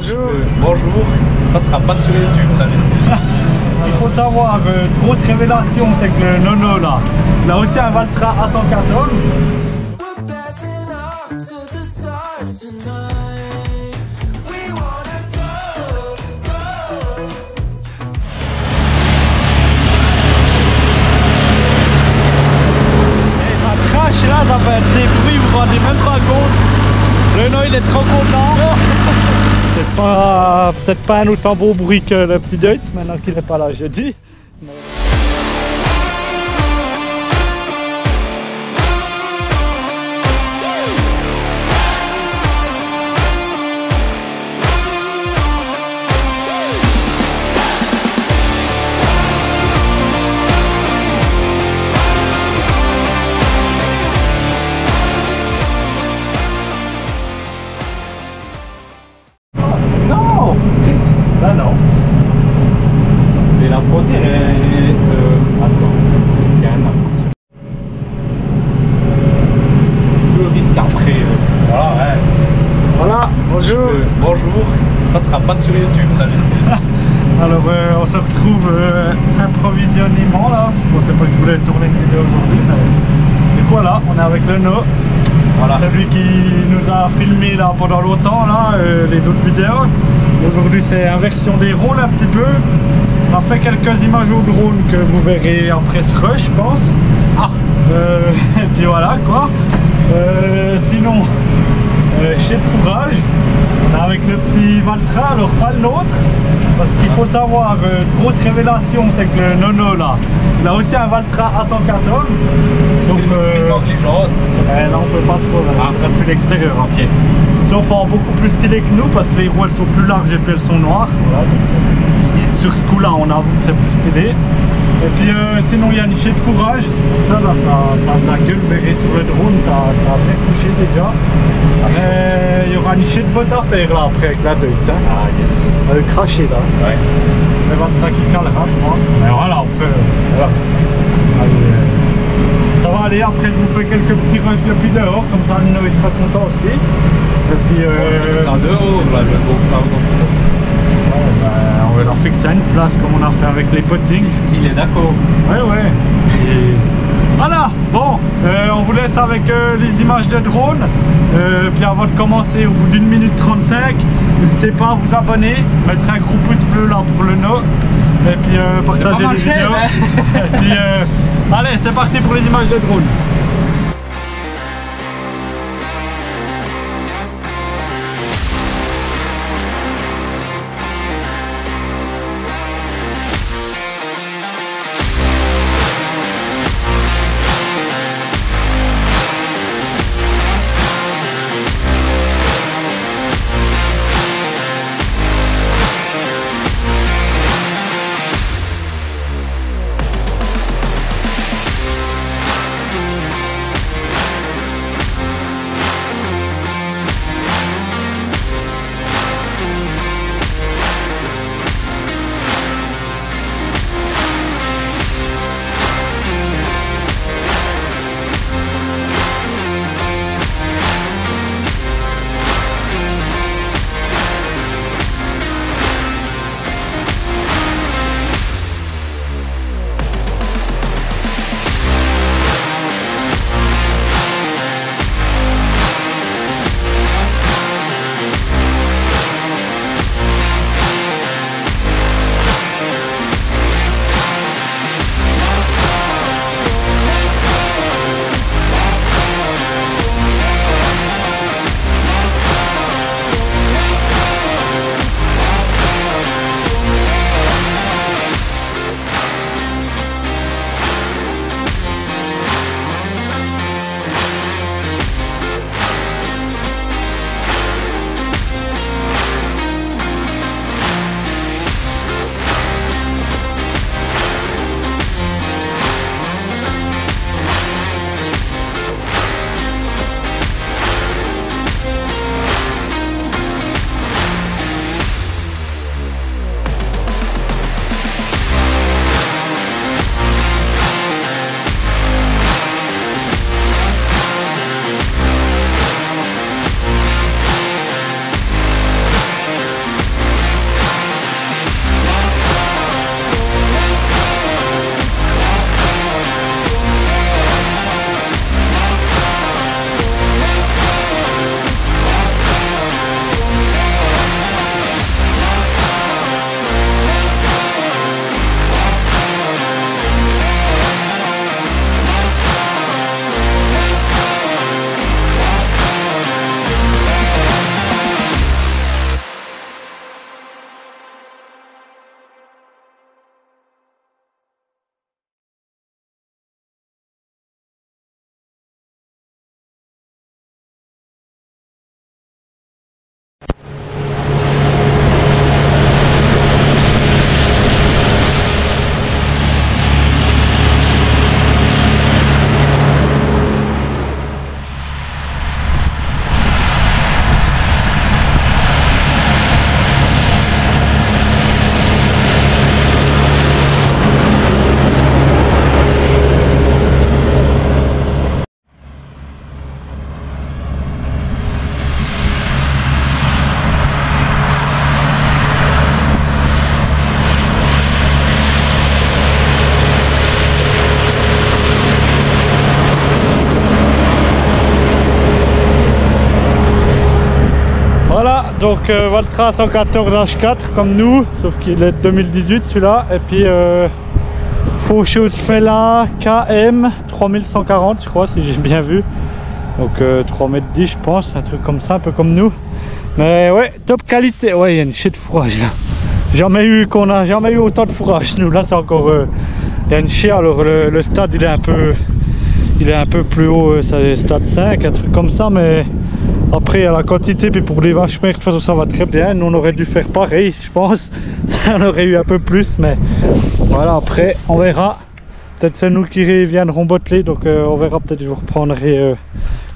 Bonjour. bonjour. Ça sera pas sur YouTube, ça Il faut savoir, euh, grosse révélation, c'est que le Nono là, il a aussi un Valtra A114. Peut-être pas un autant beau bruit que le petit Deutz maintenant qu'il n'est pas là jeudi. Sera pas sur YouTube, ça Alors euh, on se retrouve euh, improvisionnément là. Je pensais pas que je voulais tourner une vidéo aujourd'hui, mais du coup voilà, on est avec le No. Voilà. Celui qui nous a filmé là pendant longtemps là, euh, les autres vidéos. Aujourd'hui c'est inversion des rôles un petit peu. On a fait quelques images au drone que vous verrez après ce rush je pense. Ah, Euh, et puis voilà quoi. Sinon, euh, chez de fourrage, avec le petit Valtra, alors pas le nôtre. Parce qu'il faut savoir, euh, grosse révélation, c'est que le Nono là, il a aussi un Valtra A114. Sauf. euh, jantes. eh, là on peut pas trop, là, Ah. on plus l'extérieur. hein. Ok. Sauf en beaucoup plus stylé que nous parce que les roues elles sont plus larges et puis elles sont noires. Voilà, sur ce coup là on avoue que c'est plus stylé. Et puis euh, sinon il y a une de fourrage. Ça là ça, ça a de la gueule, vous verrez sur le drone, ça, ça a bien couché déjà. Mais il y aura une de bottes à faire là après avec la Deutz. Hein. Ah, yes. Ça va cracher là. Ouais. Le Valtra qui calera je pense. Mais voilà après. euh, voilà. Allez, euh, ça va aller, après je vous fais quelques petits rushs depuis dehors, comme ça Nino il sera content aussi. Et puis va euh, faire ça dehors, là, le beau ouais, bah, on va leur fixer une place comme on a fait avec les pottings. S'il est d'accord. Ouais ouais. Et Voilà, bon, euh, on vous laisse avec euh, les images de drone. Euh, puis avant de commencer, au bout d'une minute 35, n'hésitez pas à vous abonner, mettre un gros pouce bleu là pour le no. Et puis partager les vidéos. hein. Et puis allez, c'est parti pour les images de drone. Donc euh, Valtra 114 H4 comme nous, sauf qu'il est 2018 celui-là. Et puis euh, Faucheuse Fella KM 3140 je crois si j'ai bien vu. Donc 3 m 10 je pense, un truc comme ça, un peu comme nous. Mais ouais, top qualité. Ouais, il y a une chier de fourrage là. Jamais eu qu'on a jamais eu autant de fourrage. Nous là c'est encore. euh, il y a une chier. Alors le, le stade il est un peu. Il est un peu plus haut, euh, c'est stade 5, un truc comme ça, mais après il y a la quantité, puis pour les vaches maigres, de toute façon ça va très bien. Nous on aurait dû faire pareil, je pense. Ça en aurait eu un peu plus, mais voilà, après on verra. Peut-être c'est nous qui viendrons botteler, donc euh, on verra. Peut-être je vous reprendrai euh,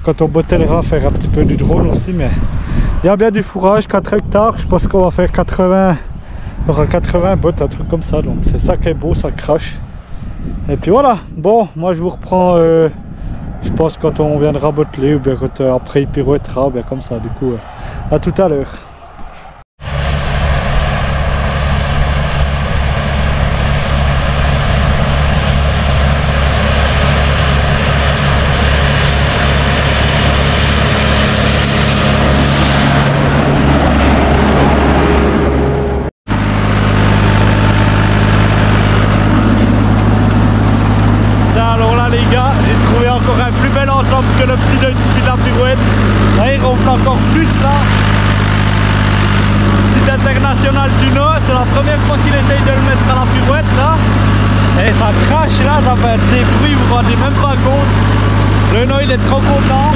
quand on bottellera faire un petit peu du drone aussi, mais il y a bien du fourrage, 4 hectares. Je pense qu'on va faire 80, il y aura 80 bottes, un truc comme ça. Donc c'est ça qui est beau, ça crache. Et puis voilà, bon, moi je vous reprends, euh, je pense quand on viendra botteler ou bien quand euh, après il pirouettera, ou bien comme ça, du coup, euh, à tout à l'heure. Tiens, alors là les gars, j'ai trouvé encore un plus bel ensemble que le petit deuil de la pirouette. Là il ronfle encore plus là. Petit international du Nord, c'est la première fois qu'il essaye de le mettre à la pirouette là. Et ça crache là, ça fait des bruits, vous vous rendez même pas compte. Le Nord il est trop content.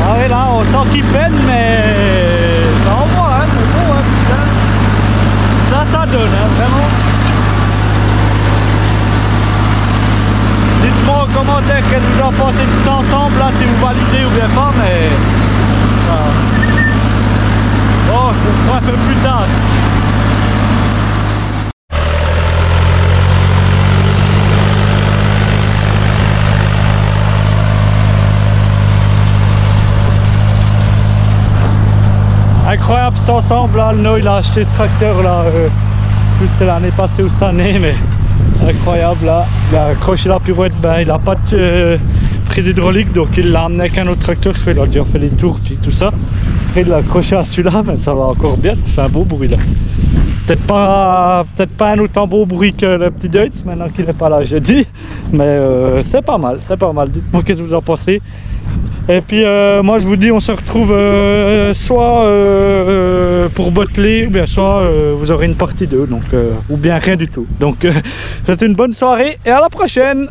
Ah là, on sent qu'il peine mais ça envoie hein, hein, putain. Ça ça donne hein, vraiment. Dites-moi en commentaire qu'est-ce que vous en pensez de ensemble là, si vous validez ou bien pas, mais. Bon, je reprends un peu plus tard. Incroyable cet ensemble là, le il a acheté ce tracteur là, euh, plus c'était l'année passée ou cette année, mais incroyable là. Il a accroché la pirouette, ben, il a pas de euh, prise hydraulique donc il l'a amené avec un autre tracteur, je fais, il a déjà fait les tours puis tout ça. Après il l'a accroché à celui-là, mais ça va encore bien, ça fait un beau bruit là. Peut-être pas, peut-être pas un autant beau bruit que le petit Deutz maintenant qu'il n'est pas là jeudi, mais euh, c'est pas mal, c'est pas mal. Dites-moi qu'est-ce que vous en pensez. Et puis euh, moi je vous dis on se retrouve euh, soit pour botteler ou bien soit vous aurez une partie 2 donc ou bien rien du tout. Donc c'est une bonne soirée et à la prochaine